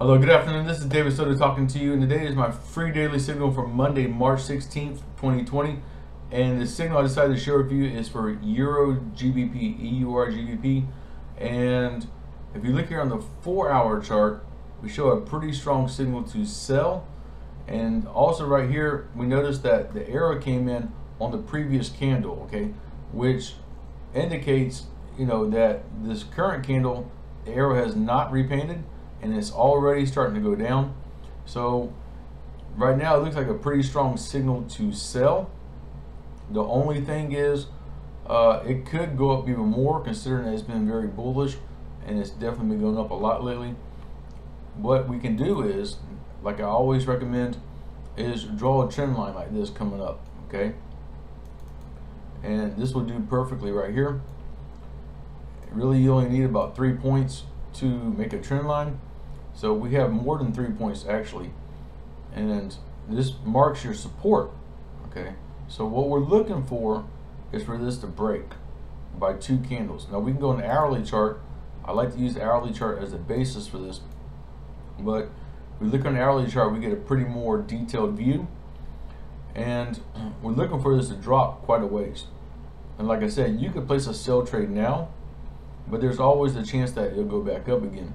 Hello, good afternoon. This is David Soto talking to you, and today is my free daily signal for Monday, March 16th, 2020. And the signal I decided to share with you is for Euro GBP, EUR GBP. And if you look here on the four hour chart, we show a pretty strong signal to sell. And also right here, we notice that the arrow came in on the previous candle, okay, which indicates, you know, that this current candle, the arrow has not repainted and it's already starting to go down. So right now it looks like a pretty strong signal to sell. The only thing is uh, it could go up even more considering it's been very bullish and it's definitely been going up a lot lately. What we can do is, like I always recommend, is draw a trend line like this coming up, okay? And this will do perfectly right here. Really, you only need about three points to make a trend line. So we have more than three points actually. And this marks your support, okay? So what we're looking for is for this to break by two candles. Now we can go on an hourly chart. I like to use the hourly chart as the basis for this. But we look on the hourly chart, we get a pretty more detailed view. And we're looking for this to drop quite a ways. And like I said, you could place a sell trade now, but there's always the chance that it'll go back up again.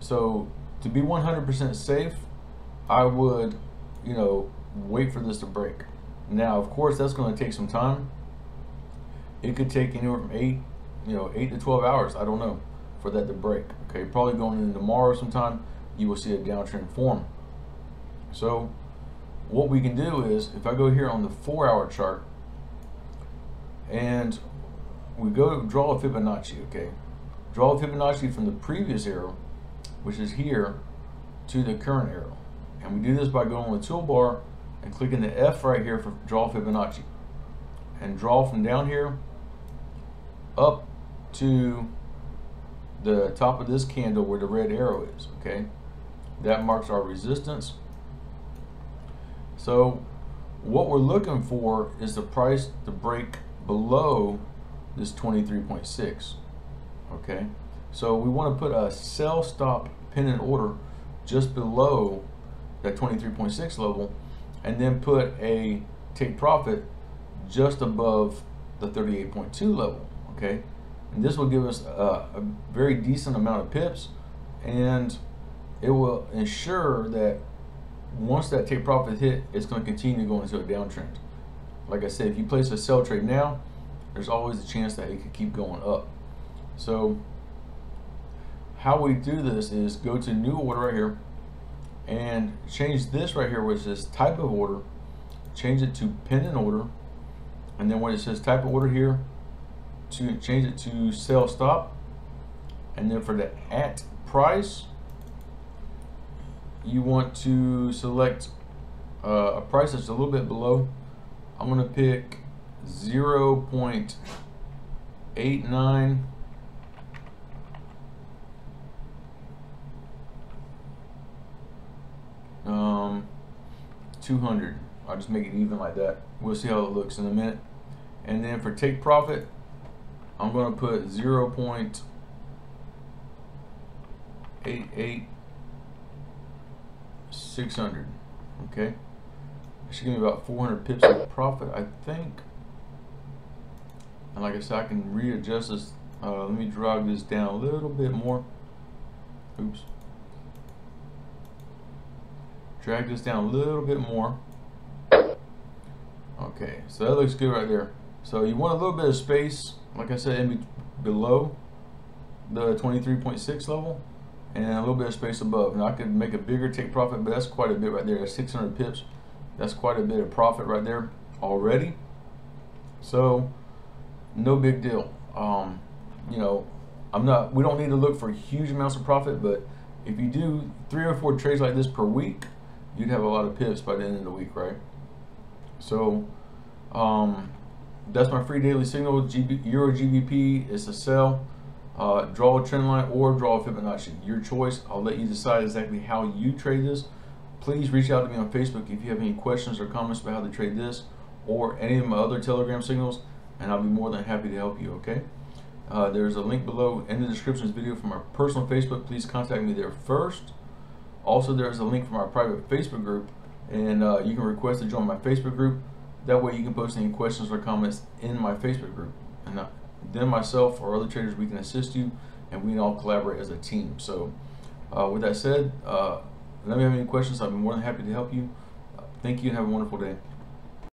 So to be 100% safe, I would, you know, wait for this to break. Now, of course, that's going to take some time. It could take anywhere from eight, you know, eight to 12 hours. I don't know for that to break. Okay, probably going in tomorrow sometime, you will see a downtrend form. So, what we can do is, if I go here on the four-hour chart, and we go draw a Fibonacci. Okay, draw a Fibonacci from the previous arrow which is here, to the current arrow. And we do this by going on the toolbar and clicking the F right here for draw Fibonacci. And draw from down here up to the top of this candle where the red arrow is, okay? That marks our resistance. So what we're looking for is the price to break below this 23.6, okay? So we want to put a sell stop pending order just below that 23.6 level and then put a take profit just above the 38.2 level okay? And this will give us a, a, very decent amount of pips and it will ensure that once that take profit hit it's going to continue going into a downtrend. Like I said if you place a sell trade now there's always a chance that it could keep going up. So how we do this is go to new order right here and change this right here which is type of order change it to pending order and then when it says type of order here to change it to sell stop and then for the at price you want to select uh, a price that's a little bit below. I'm gonna pick 0.89 um, 200. I'll just make it even like that. We'll see how it looks in a minute. And then for take profit, I'm going to put 0 0.88 600. Okay. It should give me about 400 pips of profit, I think. And like I said, I can readjust this. Uh, let me drag this down a little bit more. Oops drag this down a little bit more. Okay, so that looks good right there. So you want a little bit of space, like I said, in be below the 23.6 level and a little bit of space above. Now I could make a bigger take profit, but that's quite a bit right there. That's 600 pips. That's quite a bit of profit right there already. So no big deal. Um, you know, I'm not, we don't need to look for huge amounts of profit, but if you do three or four trades like this per week, you'd have a lot of pips by the end of the week, right? So um, that's my free daily signal. GB, Euro GBP is a sell. Uh, draw a trend line or draw a Fibonacci. Your choice. I'll let you decide exactly how you trade this. Please reach out to me on Facebook if you have any questions or comments about how to trade this or any of my other Telegram signals, and I'll be more than happy to help you, okay? Uh, there's a link below in the description of this video for my personal Facebook. Please contact me there first. Also, there's a link from our private Facebook group, and uh, you can request to join my Facebook group. That way, you can post any questions or comments in my Facebook group, and uh, then myself or other traders we can assist you, and we can all collaborate as a team. So, uh, with that said, uh, let me have any questions. I'll be more than happy to help you. thank you, and have a wonderful day.